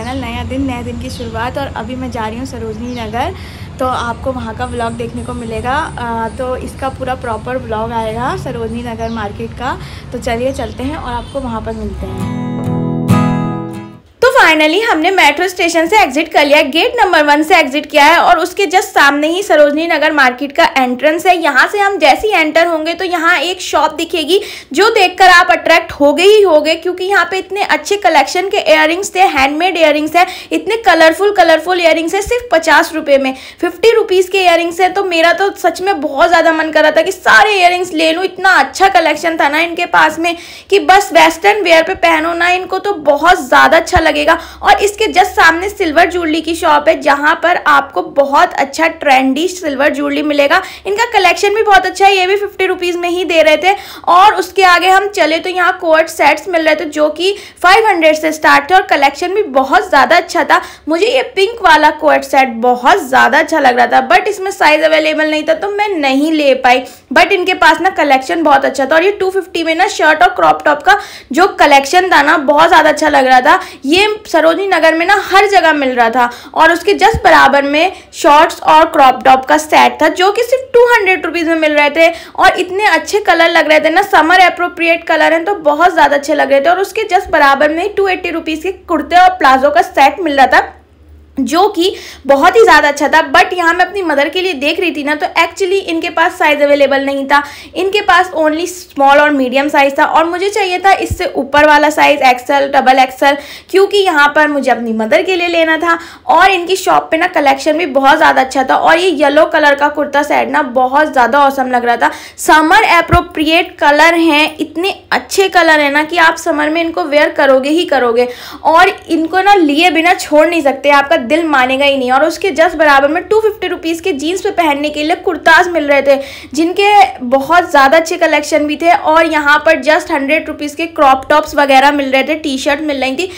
Channel नया दिन नए दिन की शुरुआत और अभी मैं जा रही हूँ सरोजनी नगर तो आपको वहाँ का व्लॉग देखने को मिलेगा। आ, तो इसका पूरा प्रॉपर व्लॉग आएगा सरोजनी नगर मार्केट का। तो चलिए चलते हैं और आपको वहाँ पर मिलते हैं। फाइनली हमने मेट्रो स्टेशन से एग्जिट कर लिया। गेट नंबर वन से एग्जिट किया है और उसके जस्ट सामने ही सरोजनी नगर मार्केट का एंट्रेंस है। यहाँ से हम जैसे ही एंटर होंगे तो यहाँ एक शॉप दिखेगी जो देखकर आप अट्रैक्ट हो गए ही हो गए, क्योंकि यहाँ पे इतने अच्छे कलेक्शन के इयर थे हैंडमेड इयर है। इतने कलरफुल कलरफुल इयर है सिर्फ़ पचास रुपये में। फिफ्टी रुपीज़ के इयर है। तो मेरा तो सच में बहुत ज़्यादा मन कर रहा था कि सारे इयर ले लूँ। इतना अच्छा कलेक्शन था ना इनके पास में कि बस वेस्टर्न वेयर पर पहनो ना इनको तो बहुत ज़्यादा अच्छा लगेगा। और इसके जस्ट सामने सिल्वर ज्वेलरी की शॉप है, जहाँ पर आपको बहुत अच्छा ट्रेंडी सिल्वर ज्वेलरी मिलेगा। इनका कलेक्शन भी बहुत अच्छा है, ये भी फिफ्टी रुपीज़ में ही दे रहे थे। और उसके आगे हम चले तो यहाँ कोट सेट्स मिल रहे थे, जो कि फाइव हंड्रेड से स्टार्ट थे और कलेक्शन भी बहुत ज़्यादा अच्छा था। मुझे ये पिंक वाला कोट सेट बहुत ज़्यादा अच्छा लग रहा था बट इसमें साइज़ अवेलेबल नहीं था तो मैं नहीं ले पाई। बट इनके पास ना कलेक्शन बहुत अच्छा था और ये टू में ना शर्ट और क्रॉप टॉप का जो कलेक्शन था ना, बहुत ज़्यादा अच्छा लग रहा था। ये सरोजनी नगर में ना हर जगह मिल रहा था और उसके जस्ट बराबर में शॉर्ट्स और क्रॉप टॉप का सेट था, जो कि सिर्फ़ टू हंड्रेड रुपीज़ में मिल रहे थे। और इतने अच्छे कलर लग रहे थे ना समर अप्रोप्रिएट कलर हैं तो बहुत ज़्यादा अच्छे लग रहे थे। और उसके जस्ट बराबर में टू एट्टी रुपीज़ के कुर्ते और प्लाजो का सेट मिल रहा था। जो कि बहुत ही ज़्यादा अच्छा था। बट यहाँ मैं अपनी मदर के लिए देख रही थी ना तो एक्चुअली इनके पास साइज़ अवेलेबल नहीं था। इनके पास ओनली स्मॉल और मीडियम साइज़ था। और मुझे चाहिए था इससे ऊपर वाला साइज़ एक्सल डबल एक्सल क्योंकि यहाँ पर मुझे अपनी मदर के लिए लेना था। और इनकी शॉप पे ना कलेक्शन भी बहुत ज़्यादा अच्छा था। और ये येलो कलर का कुर्ता सेट ना बहुत ज़्यादा औसम लग रहा था। समर अप्रोप्रिएट कलर हैं, इतने अच्छे कलर हैं ना कि आप समर में इनको वेयर करोगे ही करोगे। और इनको ना लिए बिना छोड़ नहीं सकते। आपका दिल मानेगा ही नहीं। और उसके जस्ट बराबर में टू फिफ्टी रुपीज़ के जीन्स पे पहनने के लिए कुर्ताज मिल रहे थे, जिनके बहुत ज़्यादा अच्छे कलेक्शन भी थे और यहाँ पर जस्ट हंड्रेड रुपीज़ के क्रॉप टॉप्स वगैरह मिल रहे थे टी शर्ट मिल रही थी।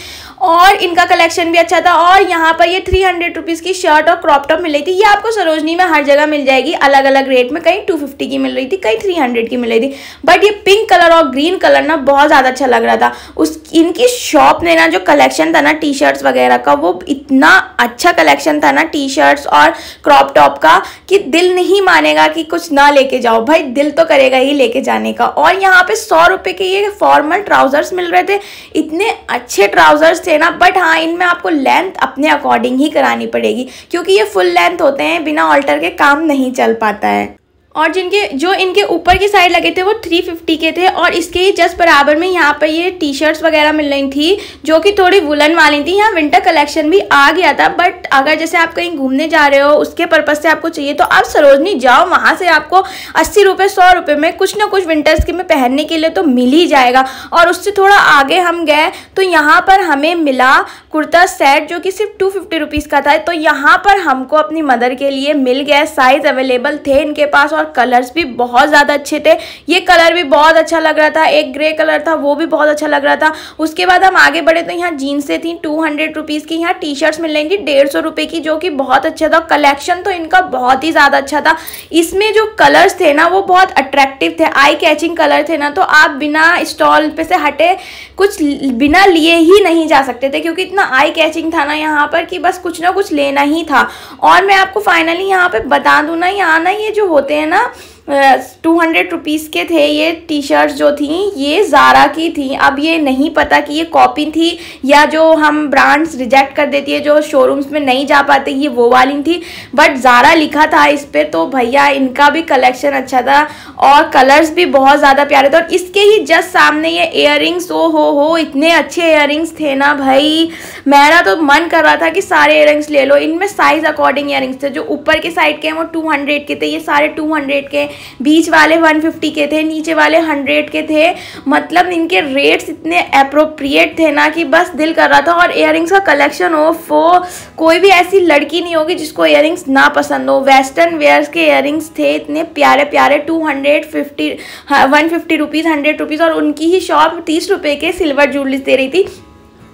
और इनका कलेक्शन भी अच्छा था और यहाँ पर ये थ्री हंड्रेड रुपीज़ की शर्ट और क्रॉप टॉप मिल रही थी। ये आपको सरोजनी में हर जगह मिल जाएगी। अलग अलग रेट में कहीं टू फिफ्टी की मिल रही थी, कहीं थ्री हंड्रेड की मिल रही थी। बट ये पिंक कलर और ग्रीन कलर ना बहुत ज़्यादा अच्छा लग रहा था। उस, इनकी शॉप ने ना जो कलेक्शन था ना टी शर्ट्स वगैरह का, वो इतना अच्छा कलेक्शन था ना टी शर्ट्स और क्रॉप टॉप का, कि दिल नहीं मानेगा कि कुछ ना लेके जाओ। भाई दिल तो करेगा ही लेके जाने का। और यहाँ पे सौ रुपये के ये फॉर्मल ट्राउजर्स मिल रहे थे। इतने अच्छे ट्राउजर्स थे ना बट हाँ इनमें आपको लेंथ अपने अकॉर्डिंग ही करानी पड़ेगी, क्योंकि ये फुल लेंथ होते हैं, बिना ऑल्टर के काम नहीं चल पाता है। और जिनके, जो इनके ऊपर की साइड लगे थे वो 350 के थे और इसके ही जस्ट बराबर में यहाँ पर ये टी शर्ट्स वगैरह मिल रही थी, जो कि थोड़ी वुलन वाली थी। यहाँ विंटर कलेक्शन भी आ गया था बट अगर जैसे आप कहीं घूमने जा रहे हो, उसके पर्पज़ से आपको चाहिए तो आप सरोजनी जाओ, वहाँ से आपको अस्सी रुपये सौ रुपये में कुछ ना कुछ विंटर्स के में पहनने के लिए तो मिल ही जाएगा। और उससे थोड़ा आगे हम गए तो यहाँ पर हमें मिला कुर्ता सेट जो कि सिर्फ़ टू फिफ्टी रुपीज़ का था। तो यहाँ पर हमको अपनी मदर के लिए मिल गया साइज़ अवेलेबल थे इनके पास और कलर्स भी बहुत ज़्यादा अच्छे थे। ये कलर भी बहुत अच्छा लग रहा था। एक ग्रे कलर था, वो भी बहुत अच्छा लग रहा था। उसके बाद हम आगे बढ़े तो यहाँ जीन्स थी टू हंड्रेड रुपीज़ की यहाँ टी शर्ट्स मिल थी, डेढ़ सौ रुपये की, जो कि बहुत अच्छा था। कलेक्शन तो इनका बहुत ही ज़्यादा अच्छा था। इसमें जो कलर्स थे ना, वो बहुत अट्रैक्टिव थे। आई कैचिंग कलर थे ना तो आप बिना स्टॉल पे से हटे कुछ बिना लिए ही नहीं जा सकते थे, क्योंकि इतना आई कैचिंग था ना यहाँ पर कि बस कुछ ना कुछ लेना ही था। और मैं आपको फाइनली यहाँ पे बता दूँ ना, यहाँ ना ये जो होते हैं என்னன்னா टू हंड्रेड रुपीज़ के थे ये टी शर्ट्स जो थी, ये ज़ारा की थी। अब ये नहीं पता कि ये कॉपी थी या जो हम ब्रांड्स रिजेक्ट कर देती है, जो शोरूम्स में नहीं जा पाते, ये वो वाली थी। बट ज़ारा लिखा था इस पर तो भैया इनका भी कलेक्शन अच्छा था और कलर्स भी बहुत ज़्यादा प्यारे थे। और इसके ही जस्ट सामने ये इयर ओ हो हो इतने अच्छे इयर थे ना भाई। मेरा तो मन कर रहा था कि सारे इयर ले लो। इनमें साइज़ अकॉर्डिंग इयर थे, जो ऊपर के साइड के हैं, वो टू के थे, ये सारे टू के बीच वाले 150 के थे, नीचे वाले 100 के थे। मतलब इनके रेट्स इतने अप्रोप्रिएट थे ना कि बस दिल कर रहा था। और इयर का कलेक्शन हो वो कोई भी ऐसी लड़की नहीं होगी जिसको इयर ना पसंद हो। वेस्टर्न वेयर्स के इयर थे, इतने प्यारे प्यारे two hundred fifty one fifty rupees hundred rupees और उनकी ही शॉप तीस रुपये के सिल्वर ज्वेलरीज दे रही थी।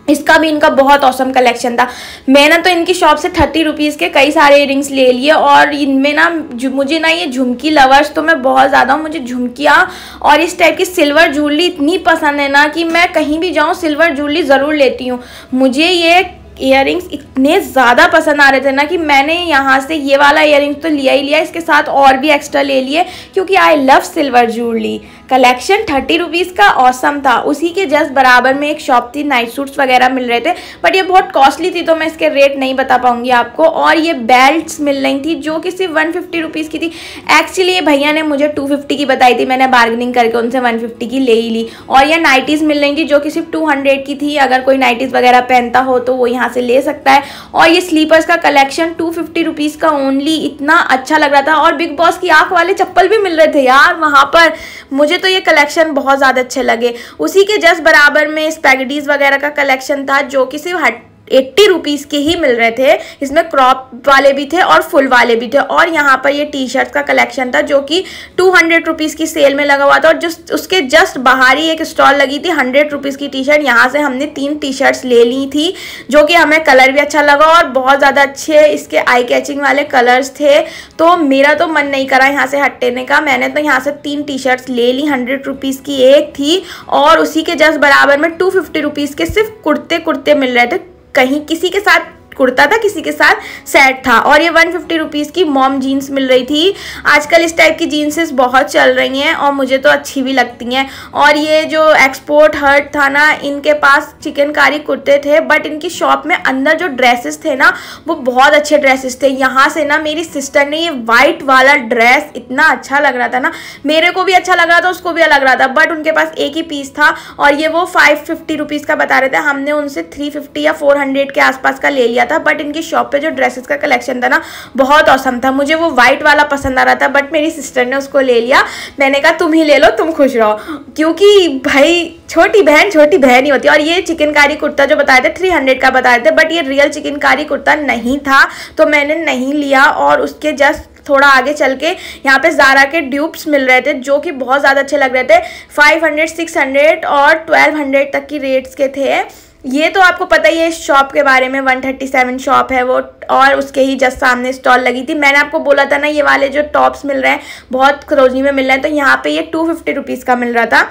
इसका भी इनका बहुत औसम कलेक्शन था। मैंने तो इनकी शॉप से थर्टी रुपीज़ के कई सारे इयरिंग्स ले लिए और इनमें ना मुझे ना ये झुमकी लवर्स तो मैं बहुत ज़्यादा हूँ मुझे झुमकियाँ और इस टाइप की सिल्वर ज्वेलरी इतनी पसंद है ना कि मैं कहीं भी जाऊँ सिल्वर ज्वेलरी ज़रूर लेती हूँ। मुझे ये इयर इतने ज़्यादा पसंद आ रहे थे ना कि मैंने यहाँ से ये वाला इयर तो लिया ही लिया, इसके साथ और भी एक्स्ट्रा ले लिए, क्योंकि I love silver jewellery collection thirty rupees का औसम था। उसी के जस्ट बराबर में एक शॉप थी नाइट सूट्स वगैरह मिल रहे थे बट ये बहुत कॉस्टली थी तो मैं इसके रेट नहीं बता पाऊँगी आपको। और ये बेल्ट्स मिल रही थी, जो कि सिर्फ़ वन फिफ्टी रुपीज़ की थी। एक्चुअली ये भैया ने मुझे टू फिफ्टी की बताई थी, मैंने बार्गनिंग करके उनसे वन फिफ्टी की ले ही ली। और ये नाइटीज़ मिल रही थी, जो कि सिर्फ़ टू हंड्रेड की थी। अगर कोई नाइटीज़ वगैरह पहनता हो तो वो यहाँ से ले सकता है। और ये स्लीपर्स का कलेक्शन टू फिफ्टी रुपीज़ का ओनली इतना अच्छा लग रहा था। और बिग बॉस की आँख वाले चप्पल भी मिल रहे थे, यार, वहाँ पर। मुझे तो ये कलेक्शन बहुत ज़्यादा अच्छे लगे। उसी के जस्ट बराबर में स्पैगडीज़ वगैरह का कलेक्शन था, जो कि सिर्फ़ हट एट्टी रुपीज़ के ही मिल रहे थे। इसमें क्रॉप वाले भी थे और फुल वाले भी थे। और यहाँ पर ये टी शर्ट का कलेक्शन था, जो कि टू हंड्रेड रुपीज़ की सेल में लगा हुआ था। और जस्ट उसके जस्ट बाहर ही एक स्टॉल लगी थी हंड्रेड रुपीज़ की टी शर्ट यहाँ से हमने तीन टी शर्ट्स ले ली थी, जो कि हमें कलर भी अच्छा लगा और बहुत ज़्यादा अच्छे इसके आई कैचिंग वाले कलर्स थे। तो मेरा तो मन नहीं करा यहाँ से हटने का। मैंने तो यहाँ से तीन टी शर्ट्स ले ली हंड्रेड रुपीज़ की एक थी। और उसी के जस्ट बराबर में टू फिफ्टी रुपीज़ के सिर्फ़ कुर्ते कुर्ते मिल रहे थे। कहीं किसी के साथ कुर्ता था, किसी के साथ सेट था। और ये वन फिफ्टी रुपीज़ की मॉम जीन्स मिल रही थी। आजकल इस टाइप की जीन्सेस बहुत चल रही हैं और मुझे तो अच्छी भी लगती हैं। और ये जो एक्सपोर्ट हर्ट था ना, इनके पास चिकनकारी कुर्ते थे बट इनकी शॉप में अंदर जो ड्रेसेस थे ना, वो बहुत अच्छे ड्रेसेस थे। यहाँ से ना मेरी सिस्टर ने ये वाइट वाला ड्रेस इतना अच्छा लग रहा था ना, मेरे को भी अच्छा लग रहा था, उसको भी अलग रहा था बट उनके पास एक ही पीस था और ये वो फाइव फिफ्टी रुपीज़ का बता रहे थे। हमने उनसे थ्री फिफ्टी या फोर हंड्रेड के आसपास का ले लिया था बट इनकी शॉप पे जो ड्रेसेस का कलेक्शन था ना, बहुत औसम था। मुझे वो वाइट वाला पसंद आ रहा था बट मेरी सिस्टर ने उसको ले लिया। मैंने कहा, तुम ही ले लो, तुम खुश रहो। क्योंकि भाई, छोटी बहन छोटी बहन ही होती है। और ये चिकनकारी कुर्ता जो बताए थे थ्री हंड्रेड का बताए थे बट ये रियल चिकनकारी कुर्ता नहीं था। तो मैंने नहीं लिया, और उसके जस्ट थोड़ा आगे चल के यहाँ पे ज़ारा के ड्यूब्स मिल रहे थे, जो कि बहुत ज़्यादा अच्छे लग रहे थे। फाइव हंड्रेड सिक्स हंड्रेड और ट्वेल्व हंड्रेड तक की रेट्स के थे। ये तो आपको पता ही है, इस शॉप के बारे में 137 शॉप है वो, और उसके ही जस्ट सामने स्टॉल लगी थी। मैंने आपको बोला था ना, ये वाले जो टॉप्स मिल रहे हैं, बहुत खरोजनी में मिल रहे हैं तो यहाँ पे ये टू फिफ्टी रुपीज़ का मिल रहा था,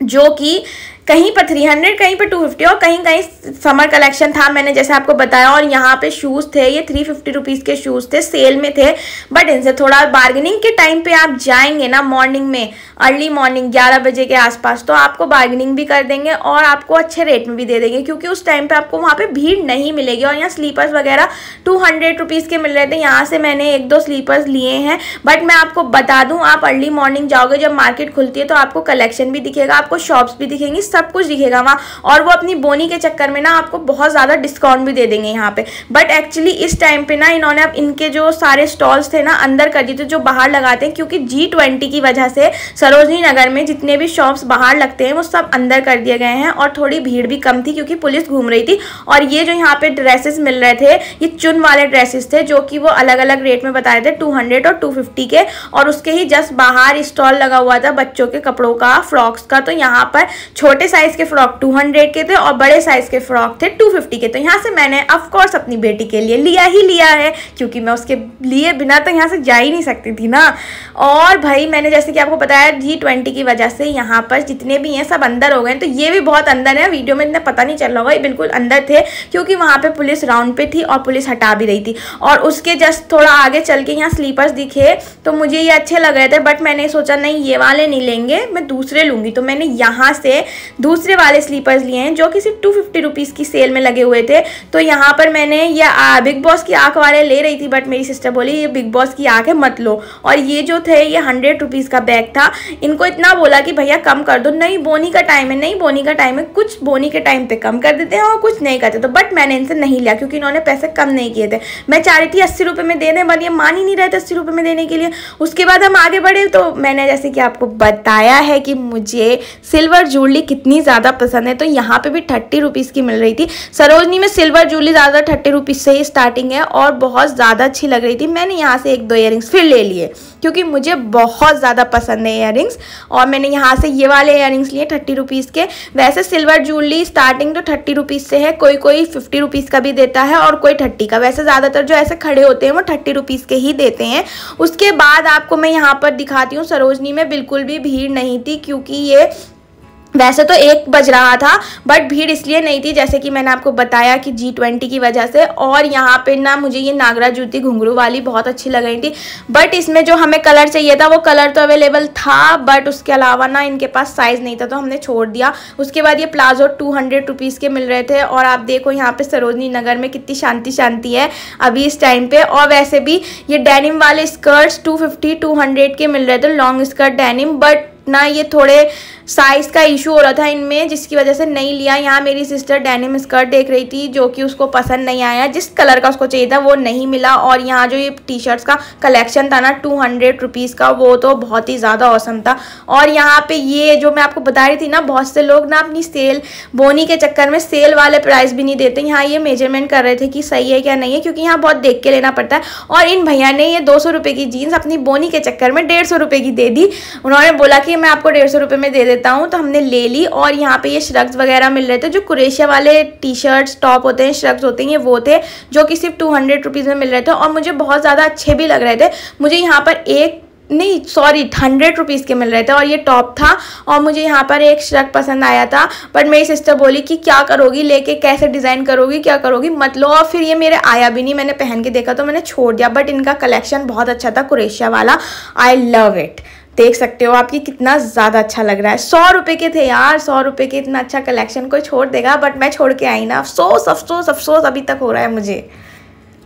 जो कि कहीं पर थ्री हंड्रेड कहीं पर टू फिफ्टी और कहीं कहीं समर कलेक्शन था, मैंने जैसे आपको बताया और यहाँ पे शूज़ थे, ये थ्री फिफ्टी रुपीज़ के शूज़ थे सेल में थे बट इनसे थोड़ा बार्गेनिंग के टाइम पे आप जाएँगे ना मॉर्निंग में अर्ली मॉर्निंग ग्यारह बजे के आसपास तो आपको बार्गेनिंग भी कर देंगे और आपको अच्छे रेट में भी दे देंगे, क्योंकि उस टाइम पर आपको वहाँ पर भीड़ नहीं मिलेगी और यहाँ स्लीपर्स वगैरह टू हंड्रेड रुपीज़ के मिल रहे थे, यहाँ से मैंने एक दो स्लीपर्स लिए हैं बट मैं आपको बता दूँ, आप अर्ली मॉर्निंग जाओगे, जब मार्केट खुलती है तो आपको कलेक्शन भी दिखेगा, आपको शॉप्स भी दिखेंगी सब कुछ दिखेगा वहाँ। और वो अपनी बोनी के चक्कर में ना आपको बहुत ज़्यादा डिस्काउंट भी दे देंगे यहाँ पे। बट एक्चुअली इस टाइम पे ना इन्होंने अब इनके जो सारे स्टॉल्स थे ना, अंदर कर दिए थे, जो बाहर लगाते हैं, क्योंकि जी ट्वेंटी की वजह से सरोजनी नगर में जितने भी शॉप्स बाहर लगते हैं, वो सब अंदर कर दिए गए हैं और थोड़ी भीड़ भी कम थी क्योंकि पुलिस घूम रही थी। और ये जो यहाँ पे ड्रेसेस मिल रहे थे, ये चुन वाले ड्रेसेस थे, जो कि वो अलग अलग रेट में बता रहे थे टू और टू के। और उसके ही जस्ट बाहर स्टॉल लगा हुआ था बच्चों के कपड़ों का, फ्रॉक्स का। तो यहाँ पर छोटे साइज़ के फ्रॉक 200 के थे और बड़े साइज़ के फ्रॉक थे 250 के। तो यहाँ से मैंने ऑफकोर्स अपनी बेटी के लिए लिया ही लिया है, क्योंकि मैं उसके लिए बिना तो यहाँ से जा ही नहीं सकती थी ना। और भाई, मैंने जैसे कि आपको बताया जी ट्वेंटी की वजह से यहाँ पर जितने भी हैं, सब अंदर हो गए तो ये भी बहुत अंदर है, वीडियो में इतना पता नहीं चल रहा होगा, ये बिल्कुल अंदर थे, क्योंकि वहाँ पर पुलिस राउंड पे थी और पुलिस हटा भी रही थी। और उसके जस्ट थोड़ा आगे चल के यहाँ स्लीपर्स दिखे तो मुझे ये अच्छे लग रहे थे बट मैंने सोचा, नहीं, ये वाले नहीं लेंगे, मैं दूसरे लूँगी। तो मैंने यहाँ से दूसरे वाले स्लीपर्स लिए हैं, जो कि सिर्फ़ टू फिफ्टी रुपीज़ की सेल में लगे हुए थे। तो यहाँ पर मैंने ये बिग बॉस की आँख वाले ले रही थी बट मेरी सिस्टर बोली, ये बिग बॉस की आँख है, मत लो। और ये जो थे, ये हंड्रेड रुपीज़ का बैग था। इनको इतना बोला कि, भैया, कम कर दो। नहीं, बोनी का टाइम है, नहीं, बोनी का टाइम है। कुछ बोनी के टाइम पे कम कर देते हैं और कुछ नहीं करते। तो बट मैंने इनसे नहीं लिया, क्योंकि इन्होंने पैसे कम नहीं किए थे। मैं चाह रही थी अस्सी रुपये में दे दें बट ये मान ही नहीं रहे थे अस्सी रुपये में देने के लिए। उसके बाद हम आगे बढ़े तो मैंने जैसे कि आपको बताया है कि मुझे सिल्वर ज्वेलरी कितनी ज़्यादा पसंद है तो यहाँ पे भी थर्टी रुपीज़ की मिल रही थी। सरोजनी में सिल्वर ज्वेलरी ज़्यादा थर्टी रुपीज़ से ही स्टार्टिंग है और बहुत ज़्यादा अच्छी लग रही थी। मैंने यहाँ से एक दो इयर फिर ले लिए, क्योंकि मुझे बहुत ज़्यादा पसंद है इयर और मैंने यहाँ से ये वाले इयर लिए थर्टी रुपीज़ के। वैसे सिल्वर ज्वेलरी स्टार्टिंग तो थर्टी रुपीज़ से है कोई कोई फिफ्टी रुपीज़ का भी देता है और कोई थर्टी का। वैसे ज़्यादातर जो ऐसे खड़े होते हैं, वो थर्टी रुपीज़ के ही देते हैं। उसके बाद आपको मैं यहाँ पर दिखाती हूँ, सरोजनी में बिल्कुल भी भीड़ नहीं थी, क्योंकि ये वैसे तो एक बज रहा था बट भीड़ इसलिए नहीं थी जैसे कि मैंने आपको बताया कि जी ट्वेंटी की वजह से और यहाँ पे ना मुझे ये नागरा जूती घुंघरू वाली बहुत अच्छी लग रही थी। बट इसमें जो हमें कलर चाहिए था वो कलर तो अवेलेबल था बट उसके अलावा ना इनके पास साइज़ नहीं था तो हमने छोड़ दिया। उसके बाद ये प्लाजो टू हंड्रेड रुपीज़ के मिल रहे थे और आप देखो यहाँ पर सरोजनी नगर में कितनी शांति शांति है अभी इस टाइम पर और वैसे भी ये डेनिम वाले स्कर्ट्स टू फिफ्टी के मिल रहे थे लॉन्ग स्कर्ट डेनिम बट ना ये थोड़े साइज़ का इशू हो रहा था इनमें, जिसकी वजह से नहीं लिया। यहाँ मेरी सिस्टर डेनिम स्कर्ट देख रही थी, जो कि उसको पसंद नहीं आया। जिस कलर का उसको चाहिए था, वो नहीं मिला। और यहाँ जो ये टी शर्ट्स का कलेक्शन था ना टू हंड्रेड रुपीज़ का, वो तो बहुत ही ज़्यादा औसम था। और यहाँ पे ये जो मैं आपको बता रही थी ना, बहुत से लोग ना अपनी सेल बोनी के चक्कर में सेल वाले प्राइस भी नहीं देते। यहाँ ये मेज़रमेंट कर रहे थे कि सही है क्या नहीं है, क्योंकि यहाँ बहुत देख के लेना पड़ता है। और इन भैया ने ये दो सौ की जीन्स अपनी बोनी के चक्कर में डेढ़ सौ की दे दी। उन्होंने बोला कि मैं आपको डेढ़ सौ में दे देता हूँ तो हमने ले ली। और यहाँ पे ये श्रग्स वगैरह मिल रहे थे, जो कुरेशिया वाले टी शर्ट्स टॉप होते हैं, श्रग्स होते हैं, ये वो थे, जो कि सिर्फ़ टू हंड्रेड रुपीज़ में मिल रहे थे। और मुझे बहुत ज़्यादा अच्छे भी लग रहे थे। मुझे यहाँ पर एक, नहीं सॉरी हंड्रेड रुपीज़ के मिल रहे थे, और ये टॉप था। और मुझे यहाँ पर एक श्रग पसंद आया था। बट मेरी सिस्टर बोली कि, क्या करोगी? लेके कैसे डिज़ाइन करोगी? क्या करोगी? मत लो। और फिर ये मेरे आया भी नहीं, मैंने पहन के देखा तो मैंने छोड़ दिया। बट इनका कलेक्शन बहुत अच्छा था, कुरेशिया वाला। आई लव इट देख सकते हो आपकी कितना ज़्यादा अच्छा लग रहा है। सौ रुपये के थे यार, सौ रुपये के इतना अच्छा कलेक्शन कोई छोड़ देगा बट मैं छोड़ के आई ना। अफसोस अफसोस अफसोस अभी तक हो रहा है मुझे।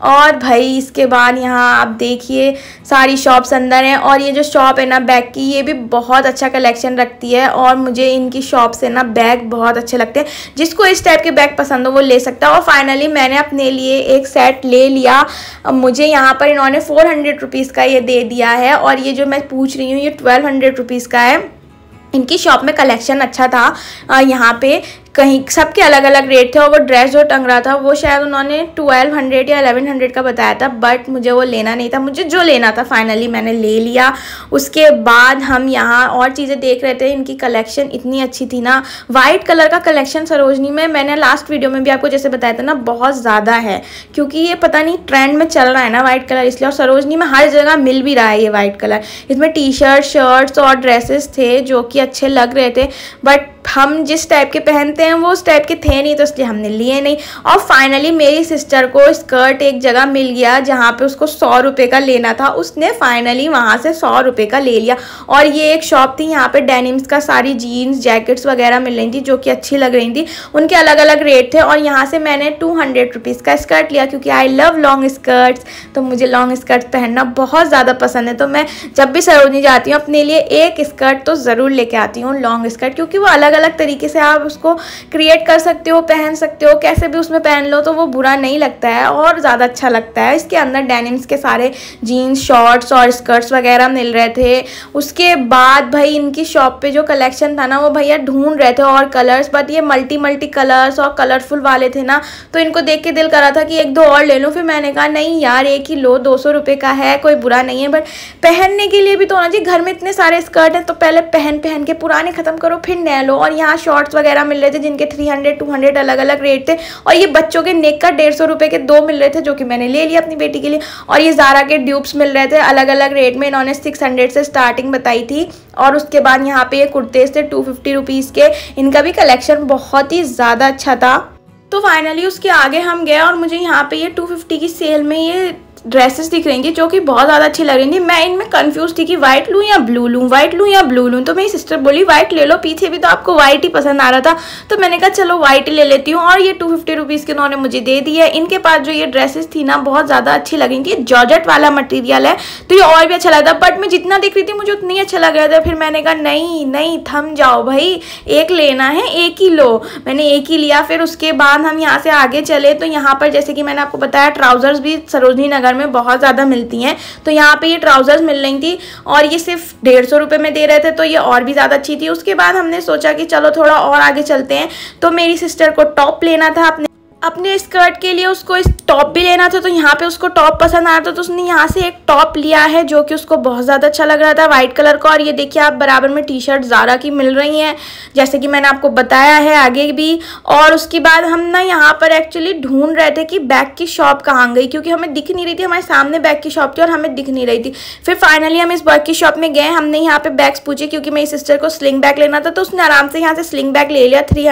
और भाई, इसके बाद यहाँ आप देखिए, सारी शॉप्स अंदर हैं और ये जो शॉप है ना बैग की, ये भी बहुत अच्छा कलेक्शन रखती है और मुझे इनकी शॉप से ना बैग बहुत अच्छे लगते हैं। जिसको इस टाइप के बैग पसंद हो, वो ले सकता है। और फाइनली मैंने अपने लिए एक सेट ले लिया। मुझे यहाँ पर इन्होंने फोर हंड्रेड रुपीज़ का ये दे दिया है और ये जो मैं पूछ रही हूँ, ये ट्वेल्व हंड्रेड रुपीज़ का है। इनकी शॉप में कलेक्शन अच्छा था यहाँ पे। कहीं सबके अलग अलग रेट थे और वो ड्रेस जो टंग रहा था, वो शायद उन्होंने ट्वेल्व हंड्रेड या अलेवन हंड्रेड का बताया था बट मुझे वो लेना नहीं था। मुझे जो लेना था फाइनली मैंने ले लिया। उसके बाद हम यहाँ और चीज़ें देख रहे थे, इनकी कलेक्शन इतनी अच्छी थी ना। वाइट कलर का कलेक्शन सरोजनी में मैंने लास्ट वीडियो में भी आपको जैसे बताया था ना, बहुत ज़्यादा है। क्योंकि ये पता नहीं ट्रेंड में चल रहा है ना वाइट कलर इसलिए और सरोजनी में हर जगह मिल भी रहा है ये वाइट कलर इसमें टी शर्ट शर्ट्स और ड्रेसेस थे जो कि अच्छे लग रहे थे बट हम जिस टाइप के पहनते हैं, वो उस टाइप के थे नहीं तो इसलिए हमने लिए नहीं। और फाइनली मेरी सिस्टर को स्कर्ट एक जगह मिल गया, जहाँ पे उसको सौ रुपये का लेना था। उसने फाइनली वहाँ से सौ रुपये का ले लिया। और ये एक शॉप थी, यहाँ पे डेनिम्स का सारी जीन्स जैकेट्स वगैरह मिल रही थी, जो कि अच्छी लग रही थी। उनके अलग अलग रेट थे और यहाँ से मैंने टू हंड्रेड रुपीज़ का स्कर्ट लिया, क्योंकि आई लव लॉन्ग स्कर्ट्स तो मुझे लॉन्ग स्कर्ट पहनना बहुत ज़्यादा पसंद है। तो मैं जब भी सरोजनी जाती हूँ, अपने लिए एक स्कर्ट तो ज़रूर लेके आती हूँ लॉन्ग स्कर्ट क्योंकि वो अलग अलग तरीके से आप उसको क्रिएट कर सकते हो, पहन सकते हो, कैसे भी उसमें पहन लो तो वो बुरा नहीं लगता है और ज़्यादा अच्छा लगता है। इसके अंदर डेनिम्स के सारे जीन्स शॉर्ट्स और स्कर्ट्स वगैरह मिल रहे थे। उसके बाद भाई इनकी शॉप पे जो कलेक्शन था ना, वो भैया ढूंढ रहे थे और कलर्स बट ये मल्टी मल्टी कलर्स और कलरफुल वाले थे ना तो इनको देख के दिल करा था कि एक दो और ले लूँ। फिर मैंने कहा, नहीं यार, एक ही लो, दो सौ का है, कोई बुरा नहीं है बट पहनने के लिए भी तो होना चाहिए घर में इतने सारे स्कर्ट हैं तो पहले पहन पहन के पुराने ख़त्म करो, फिर नया लो। और यहाँ शॉर्ट्स वगैरह मिल रहे थे, जिनके थ्री हंड्रेड टू हंड्रेड अलग अलग रेट थे। और ये बच्चों के नेक का डेढ़ सौ रुपये के दो मिल रहे थे, जो कि मैंने ले लिया अपनी बेटी के लिए। और ये ज़ारा के ड्यूब्स मिल रहे थे, अलग अलग रेट में इन्होंने सिक्स हंड्रेड से स्टार्टिंग बताई थी। और उसके बाद यहाँ पे ये कुर्ते थे टू फिफ्टी रुपीज़ के। इनका भी कलेक्शन बहुत ही ज़्यादा अच्छा था। तो फाइनली उसके आगे हम गए और मुझे यहाँ पे ये 250 की सेल में ये ड्रेसेस दिख रही थी जो कि बहुत ज़्यादा अच्छी लग रही थी मैं इनमें कंफ्यूज थी कि व्हाइट लूँ या ब्लू लूँ। व्हाइट लूँ या ब्लू लूँ? तो मेरी सिस्टर बोली व्हाइट ले लो, पीछे भी तो आपको व्हाइट ही पसंद आ रहा था। तो मैंने कहा, चलो व्हाइट ही ले लेती हूँ। और ये टू फिफ्टी रुपीज़ के उन्होंने मुझे दे दी है। इनके पास जो ये ड्रेसेस थी ना, बहुत ज़्यादा अच्छी लगी थी जॉर्जेट वाला मटीरियल है तो ये और भी अच्छा लगता बट मैं जितना दिख रही थी, मुझे उतनी अच्छा लग रहा था। फिर मैंने कहा, नहीं नहीं, थम जाओ भाई, एक लेना है, एक ही लो। मैंने एक ही लिया। फिर उसके बाद हम यहाँ से आगे चले। तो यहाँ पर जैसे कि मैंने आपको बताया ट्राउजर्स भी सरोजनी नगर में बहुत ज़्यादा मिलती हैं। तो यहाँ पे ये ट्राउज़र्स मिल रही थी और ये सिर्फ़ डेढ़ सौ रुपये में दे रहे थे तो ये और भी ज़्यादा अच्छी थी। उसके बाद हमने सोचा कि चलो थोड़ा और आगे चलते हैं। तो मेरी सिस्टर को टॉप लेना था अपने अपने स्कर्ट के लिए उसको इस टॉप भी लेना था तो यहाँ पे उसको टॉप पसंद आया था तो उसने यहाँ से एक टॉप लिया है, जो कि उसको बहुत ज़्यादा अच्छा लग रहा था, वाइट कलर का। और ये देखिए, आप बराबर में टी शर्ट ज़ारा की मिल रही हैं, जैसे कि मैंने आपको बताया है आगे भी। और उसके बाद हम ना यहाँ पर एक्चुअली ढूंढ रहे थे कि बैग की शॉप कहाँ गई, क्योंकि हमें दिख नहीं रही थी, हमारे सामने बैग की शॉप थी और हमें दिख नहीं रही थी। फिर फाइनली हम इस बैग की शॉप में गए, हमने यहाँ पे बैग्स पूछे, क्योंकि मेरी सिस्टर को स्लिंग बैग लेना था तो उसने आराम से यहाँ से स्लिंग बैग ले लिया थ्री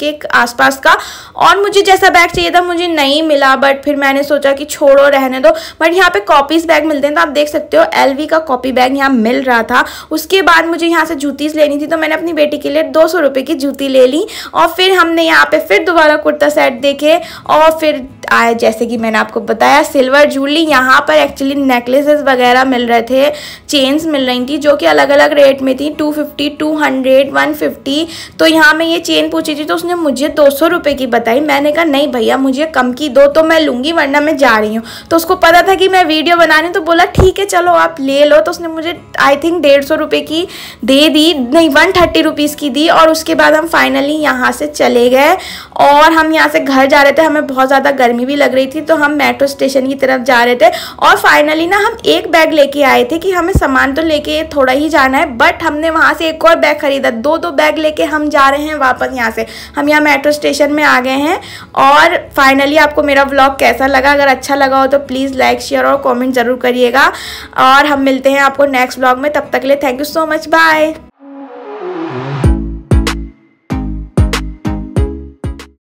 के आसपास का। और मुझे जैसा बैग चाहिए था, मुझे नहीं मिला बट फिर मैंने सोचा कि छोड़ो, रहने दो। बट यहाँ पे कॉपीज बैग मिलते हैं तो आप देख सकते हो एलवी का कॉपी बैग यहाँ मिल रहा था। उसके बाद मुझे यहाँ से जूतीज लेनी थी तो मैंने अपनी बेटी के लिए दो सौ की जूती ले ली। और फिर हमने यहाँ पे फिर दोबारा कुर्ता सेट देखे, और फिर आए, जैसे कि मैंने आपको बताया सिल्वर जूली यहाँ पर एक्चुअली नेकलेसेस वगैरह मिल रहे थे चेन्स मिल रही थी, जो कि अलग अलग रेट में थी two fifty two hundred one fifty तो यहाँ मैं ये चेन पूछी थी तो उसने मुझे दो सौ की बताई। मैंने कहा नहीं भैया, मुझे कम की दो तो मैं लूँगी, वरना मैं जा रही हूँ। तो उसको पता था कि मैं वीडियो बनानी तो बोला, ठीक है, चलो आप ले लो। तो उसने मुझे आई थिंक डेढ़ सौ रुपये की दे दी, नहीं वन थर्टी रुपीज़ की दी, और उसके बाद हम फाइनली यहाँ से चले गए। और हम यहाँ से घर जा रहे थे, हमें बहुत ज़्यादा गर्मी भी लग रही थी तो हम मेट्रो स्टेशन की तरफ़ जा रहे थे। और फाइनली ना, हम एक बैग लेके आए थे कि हमें सामान तो लेके थोड़ा ही जाना है बट हमने वहाँ से एक और बैग खरीदा। दो दो बैग लेके हम जा रहे हैं वापस यहाँ से। हम यहाँ मेट्रो स्टेशन में आ गए हैं और फाइनली आपको मेरा व्लॉग कैसा लगा? अगर अच्छा लगा हो तो प्लीज़ लाइक शेयर और कमेंट ज़रूर करिएगा। और हम मिलते हैं आपको नेक्स्ट व्लॉग में। तब तक के लिए thank you so much bye